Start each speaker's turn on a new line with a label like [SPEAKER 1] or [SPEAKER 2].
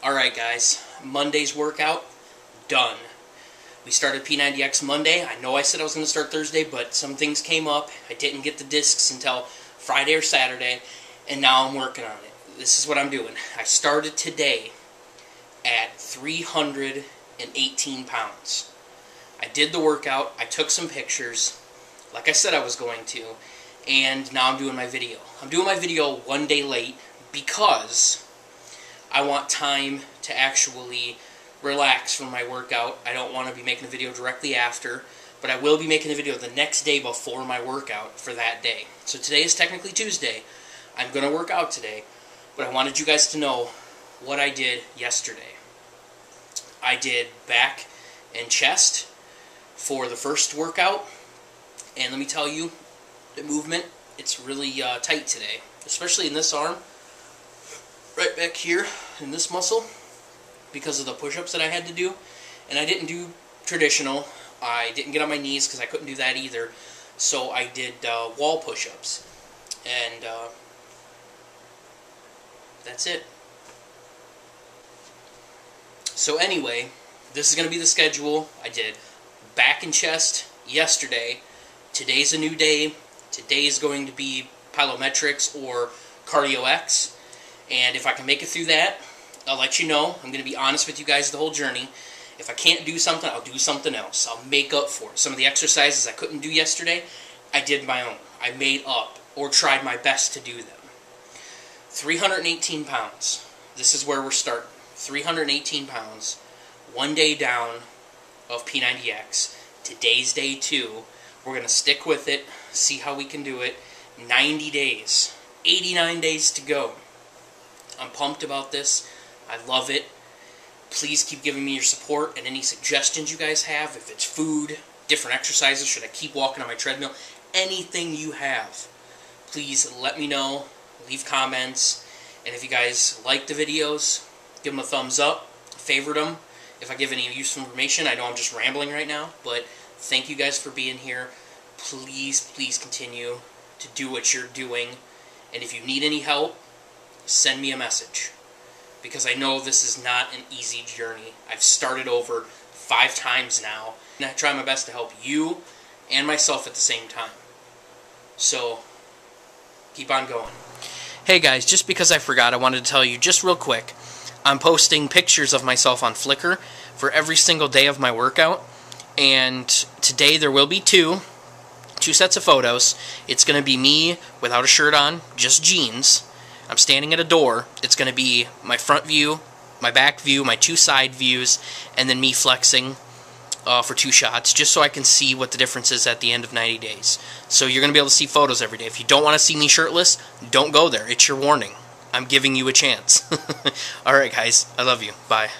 [SPEAKER 1] Alright guys, Monday's workout, done. We started P90X Monday. I know I said I was going to start Thursday, but some things came up. I didn't get the discs until Friday or Saturday, and now I'm working on it. This is what I'm doing. I started today at 318 pounds. I did the workout, I took some pictures, like I said I was going to, and now I'm doing my video. I'm doing my video one day late because I want time to actually relax from my workout. I don't want to be making a video directly after, but I will be making a video the next day before my workout for that day. So today is technically Tuesday. I'm going to work out today, but I wanted you guys to know what I did yesterday. I did back and chest for the first workout, and let me tell you, the movement, it's really uh, tight today, especially in this arm right back here in this muscle because of the push-ups that I had to do. And I didn't do traditional. I didn't get on my knees because I couldn't do that either. So I did uh, wall push-ups. And uh, that's it. So anyway, this is going to be the schedule. I did back and chest yesterday. Today's a new day. Today is going to be plyometrics or cardio X. And if I can make it through that, I'll let you know. I'm going to be honest with you guys the whole journey. If I can't do something, I'll do something else. I'll make up for it. Some of the exercises I couldn't do yesterday, I did my own. I made up or tried my best to do them. 318 pounds. This is where we're starting. 318 pounds. One day down of P90X. Today's day two. We're going to stick with it, see how we can do it. 90 days. 89 days to go. I'm pumped about this. I love it. Please keep giving me your support and any suggestions you guys have. If it's food, different exercises, should I keep walking on my treadmill, anything you have, please let me know. Leave comments. And if you guys like the videos, give them a thumbs up, favorite them. If I give any useful information, I know I'm just rambling right now, but thank you guys for being here. Please, please continue to do what you're doing. And if you need any help, send me a message. Because I know this is not an easy journey. I've started over five times now, and I try my best to help you and myself at the same time. So, keep on going. Hey guys, just because I forgot, I wanted to tell you just real quick. I'm posting pictures of myself on Flickr for every single day of my workout, and today there will be two, two sets of photos. It's going to be me without a shirt on, just jeans, I'm standing at a door. It's going to be my front view, my back view, my two side views, and then me flexing uh, for two shots, just so I can see what the difference is at the end of 90 days. So you're going to be able to see photos every day. If you don't want to see me shirtless, don't go there. It's your warning. I'm giving you a chance. Alright, guys. I love you. Bye.